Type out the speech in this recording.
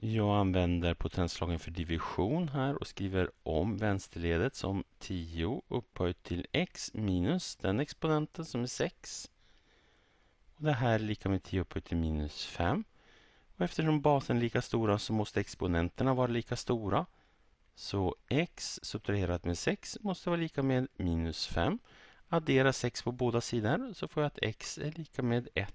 Jag använder potenslagen för division här och skriver om vänsterledet som 10 upphöjt till x minus den exponenten som är 6. Och det här är lika med 10 upphöjt till minus 5. Och eftersom basen är lika stora så måste exponenterna vara lika stora. Så x subtraherat med 6 måste vara lika med minus 5. Addera 6 på båda sidor så får jag att x är lika med 1.